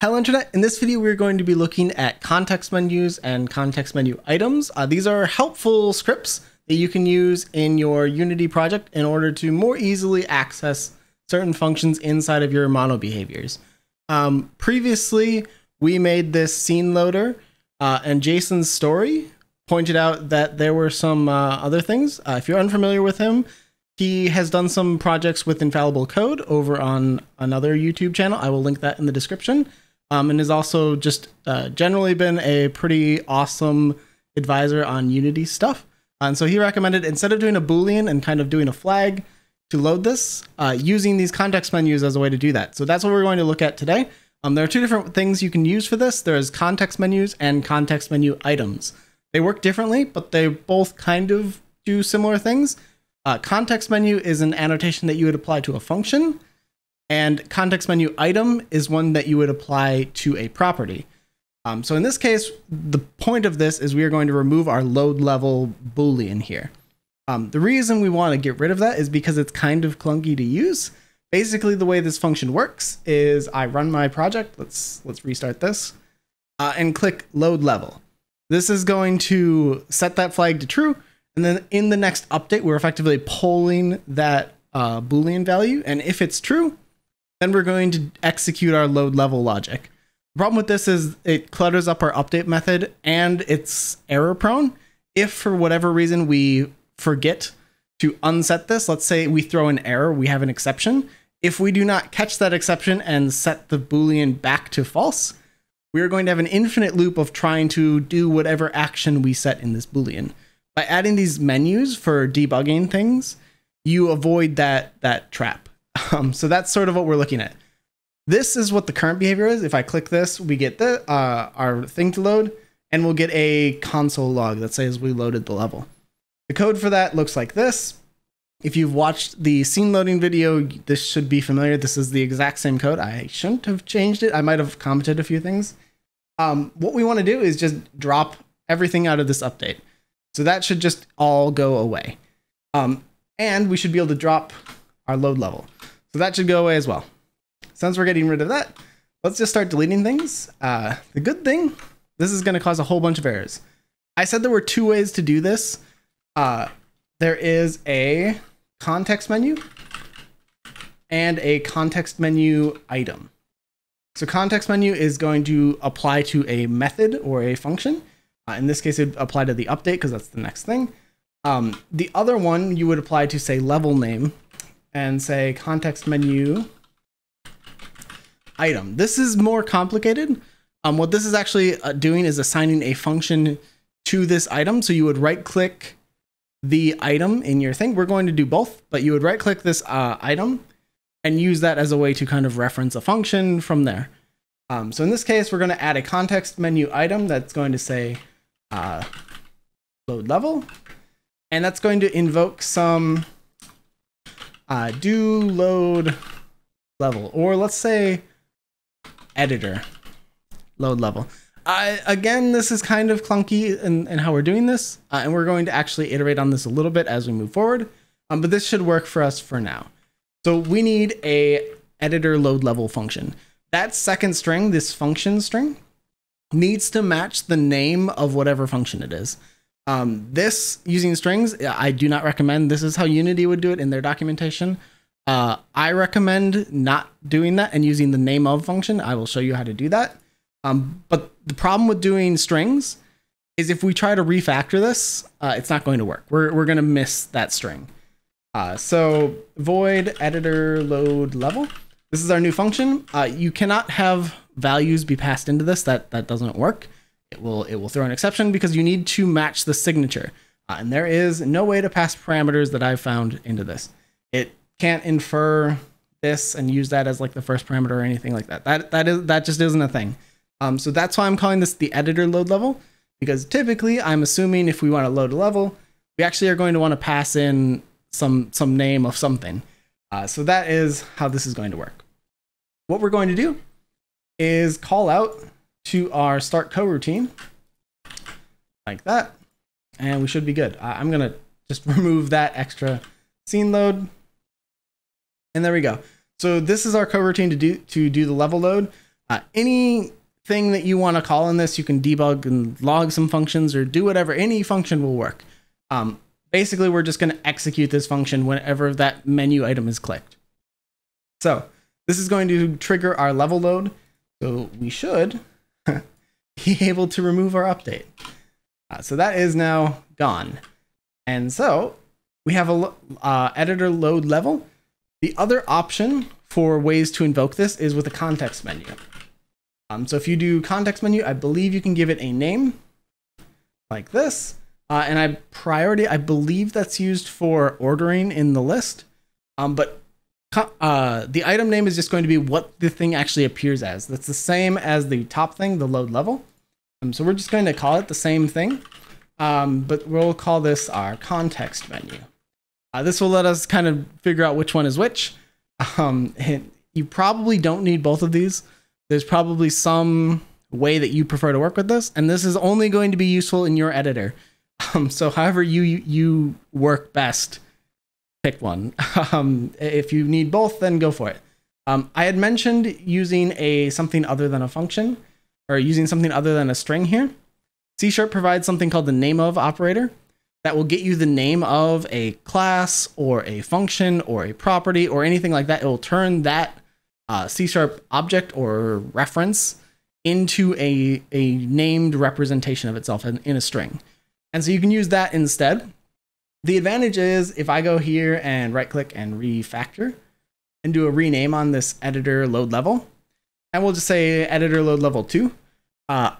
Hello Internet, in this video we're going to be looking at context menus and context menu items. Uh, these are helpful scripts that you can use in your Unity project in order to more easily access certain functions inside of your mono behaviors. Um, previously, we made this scene loader uh, and Jason Storey pointed out that there were some uh, other things. Uh, if you're unfamiliar with him, he has done some projects with Infallible Code over on another YouTube channel. I will link that in the description um, and has also just uh, generally been a pretty awesome advisor on Unity stuff. And so he recommended instead of doing a Boolean and kind of doing a flag to load this, uh, using these context menus as a way to do that. So that's what we're going to look at today. Um, there are two different things you can use for this. There's context menus and context menu items. They work differently, but they both kind of do similar things. Uh, context menu is an annotation that you would apply to a function, and context menu item is one that you would apply to a property. Um, so in this case, the point of this is we are going to remove our load level boolean here. Um, the reason we want to get rid of that is because it's kind of clunky to use. Basically, the way this function works is I run my project. Let's let's restart this uh, and click load level. This is going to set that flag to true, and then in the next update, we're effectively polling that uh, boolean value, and if it's true, then we're going to execute our load level logic. The problem with this is it clutters up our update method and it's error prone. If for whatever reason we forget to unset this, let's say we throw an error, we have an exception. If we do not catch that exception and set the Boolean back to false, we are going to have an infinite loop of trying to do whatever action we set in this Boolean. By adding these menus for debugging things, you avoid that, that trap. Um, so that's sort of what we're looking at. This is what the current behavior is. If I click this, we get the uh, our thing to load, and we'll get a console log that says we loaded the level. The code for that looks like this. If you've watched the scene loading video, this should be familiar. This is the exact same code. I shouldn't have changed it. I might have commented a few things. Um, what we want to do is just drop everything out of this update. So that should just all go away. Um, and we should be able to drop our load level. So that should go away as well. Since we're getting rid of that, let's just start deleting things. Uh, the good thing, this is going to cause a whole bunch of errors. I said there were two ways to do this. Uh, there is a context menu and a context menu item. So context menu is going to apply to a method or a function. Uh, in this case, it would apply to the update because that's the next thing. Um, the other one you would apply to say level name, and say context menu item. This is more complicated. Um, what this is actually uh, doing is assigning a function to this item. So you would right click the item in your thing. We're going to do both, but you would right click this uh, item and use that as a way to kind of reference a function from there. Um, so in this case, we're going to add a context menu item that's going to say uh, load level, and that's going to invoke some uh, do load level, or let's say editor load level. Again, this is kind of clunky in, in how we're doing this, uh, and we're going to actually iterate on this a little bit as we move forward, um, but this should work for us for now. So we need a editor load level function. That second string, this function string, needs to match the name of whatever function it is. Um, this using strings, I do not recommend. This is how Unity would do it in their documentation. Uh, I recommend not doing that and using the name of function. I will show you how to do that. Um, but the problem with doing strings is if we try to refactor this, uh, it's not going to work. We're, we're going to miss that string. Uh, so void editor load level. This is our new function. Uh, you cannot have values be passed into this. That, that doesn't work it will it will throw an exception because you need to match the signature. Uh, and there is no way to pass parameters that I've found into this. It can't infer this and use that as like the first parameter or anything like that. That that is that just isn't a thing. Um, so that's why I'm calling this the editor load level because typically I'm assuming if we want to load a level, we actually are going to want to pass in some some name of something. Uh, so that is how this is going to work. What we're going to do is call out to our start coroutine like that. And we should be good. I'm going to just remove that extra scene load. And there we go. So this is our coroutine to do to do the level load. Uh, anything that you want to call in this, you can debug and log some functions or do whatever. Any function will work. Um, basically, we're just going to execute this function whenever that menu item is clicked. So this is going to trigger our level load. So we should be able to remove our update. Uh, so that is now gone. And so we have a uh, editor load level. The other option for ways to invoke this is with a context menu. Um, so if you do context menu, I believe you can give it a name like this. Uh, and I priority, I believe that's used for ordering in the list. Um, but uh, the item name is just going to be what the thing actually appears as. That's the same as the top thing, the load level. Um, so we're just going to call it the same thing, um, but we'll call this our context menu. Uh, this will let us kind of figure out which one is which. Um, you probably don't need both of these. There's probably some way that you prefer to work with this, and this is only going to be useful in your editor. Um, so however you you work best, pick one. Um, if you need both, then go for it. Um, I had mentioned using a something other than a function, or using something other than a string here. C Sharp provides something called the name of operator that will get you the name of a class or a function or a property or anything like that. It will turn that uh, C Sharp object or reference into a, a named representation of itself in, in a string. And so you can use that instead. The advantage is if I go here and right click and refactor and do a rename on this editor load level, and we'll just say editor load level two. Uh,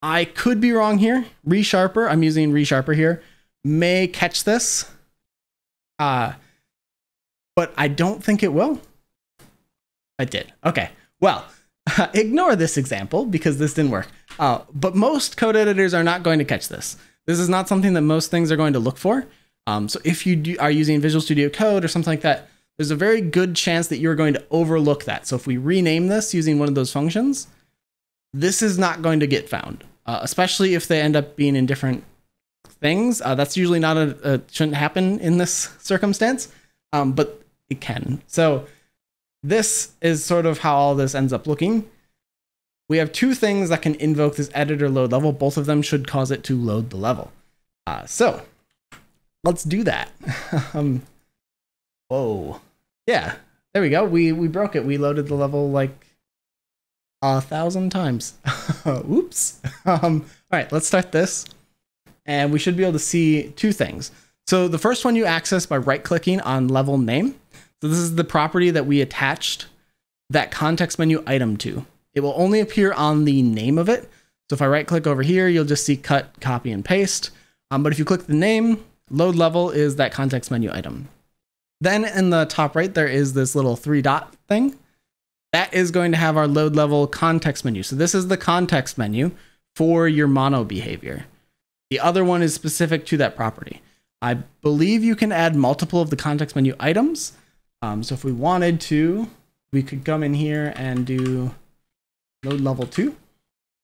I could be wrong here. ReSharper, I'm using ReSharper here, may catch this. Uh, but I don't think it will. I did. Okay. Well, ignore this example because this didn't work. Uh, but most code editors are not going to catch this. This is not something that most things are going to look for. Um, so if you do, are using Visual Studio Code or something like that, there's a very good chance that you're going to overlook that. So if we rename this using one of those functions, this is not going to get found, uh, especially if they end up being in different things. Uh, that's usually not a, a, shouldn't happen in this circumstance, um, but it can. So this is sort of how all this ends up looking. We have two things that can invoke this editor load level. Both of them should cause it to load the level. Uh, so let's do that. um, whoa. Yeah, there we go. We, we broke it. We loaded the level like a thousand times. Oops. Um, all right, let's start this. And we should be able to see two things. So the first one you access by right clicking on level name. So this is the property that we attached that context menu item to. It will only appear on the name of it. So if I right click over here, you'll just see cut, copy, and paste. Um, but if you click the name, load level is that context menu item. Then in the top right, there is this little three dot thing. That is going to have our load level context menu. So this is the context menu for your mono behavior. The other one is specific to that property. I believe you can add multiple of the context menu items. Um, so if we wanted to, we could come in here and do load level two.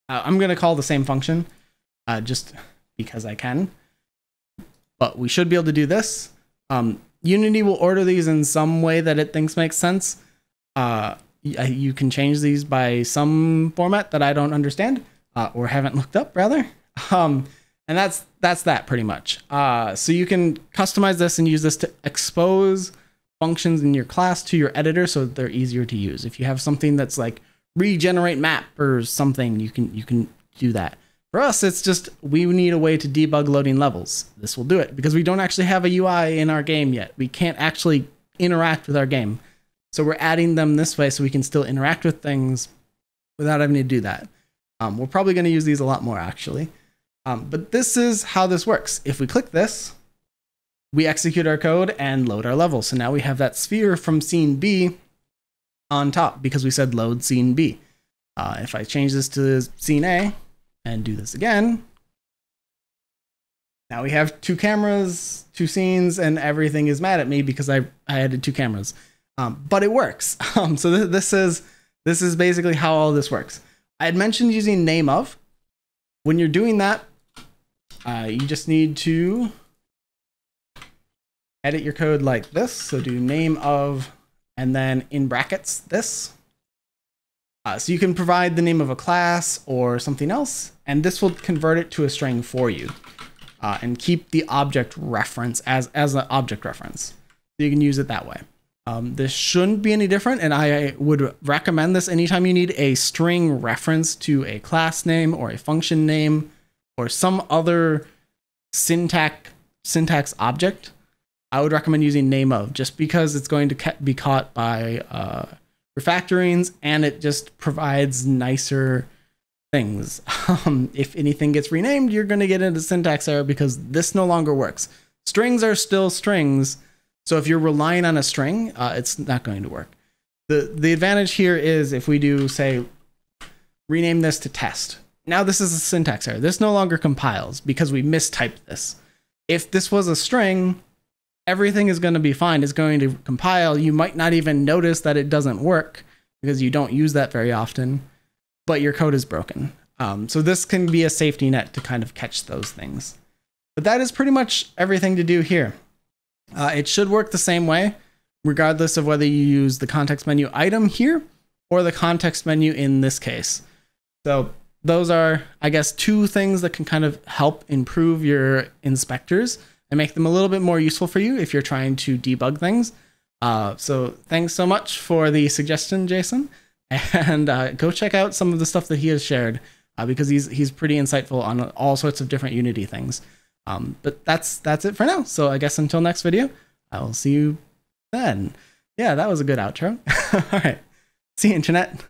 Uh, I'm going to call the same function uh, just because I can. But we should be able to do this. Um, Unity will order these in some way that it thinks makes sense. Uh, you can change these by some format that I don't understand uh, or haven't looked up, rather. Um, and that's that's that pretty much. Uh, so you can customize this and use this to expose functions in your class to your editor so they're easier to use. If you have something that's like regenerate map or something, you can you can do that. For us, it's just we need a way to debug loading levels. This will do it because we don't actually have a UI in our game yet. We can't actually interact with our game. So we're adding them this way so we can still interact with things without having to do that. Um, we're probably going to use these a lot more actually. Um, but this is how this works. If we click this, we execute our code and load our level. So now we have that sphere from scene B on top because we said load scene B. Uh, if I change this to scene A and do this again, now we have two cameras, two scenes, and everything is mad at me because I, I added two cameras um, but it works. Um, so th- this is this is basically how all this works. I had mentioned using name of. When you're doing that, uh, you just need to edit your code like this. So do name of, and then in brackets this. Uh, so you can provide the name of a class or something else, and this will convert it to a string for you uh, and keep the object reference as, as an object reference. So you can use it that way. Um, this shouldn't be any different, and I would recommend this anytime you need a string reference to a class name or a function name or some other syntax syntax object. I would recommend using name of just because it's going to be caught by uh, refactorings and it just provides nicer things. Um, if anything gets renamed, you're going to get into syntax error because this no longer works. Strings are still strings, so if you're relying on a string, uh, it's not going to work. the The advantage here is if we do say rename this to test. Now this is a syntax error. This no longer compiles because we mistyped this. If this was a string, everything is going to be fine. It's going to compile. You might not even notice that it doesn't work because you don't use that very often, but your code is broken. Um, so this can be a safety net to kind of catch those things. But that is pretty much everything to do here. Uh, it should work the same way, regardless of whether you use the context menu item here or the context menu in this case. So those are, I guess, two things that can kind of help improve your inspectors and make them a little bit more useful for you if you're trying to debug things. Uh, so thanks so much for the suggestion, Jason, and uh, go check out some of the stuff that he has shared uh, because he's he's pretty insightful on all sorts of different Unity things. Um, but that's that's it for now. So I guess until next video, I will see you then. Yeah, that was a good outro. all right, see you, internet.